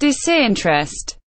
disinterest.